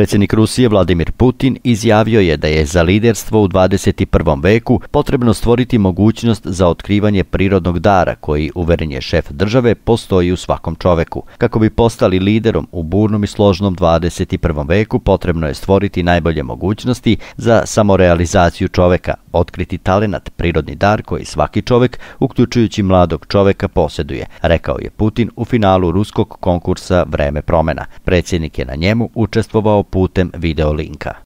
Predsjednik Rusije Vladimir Putin izjavio je da je za liderstvo u 21. veku potrebno stvoriti mogućnost za otkrivanje prirodnog dara koji, uveren je šef države, postoji u svakom čoveku. Kako bi postali liderom u burnom i složnom 21. veku, potrebno je stvoriti najbolje mogućnosti za samorealizaciju čoveka, otkriti talenat, prirodni dar koji svaki čovek, uključujući mladog čoveka, posjeduje, rekao je Putin u finalu ruskog konkursa Vreme promena. Predsjednik je na njemu učestvovao putem video linka.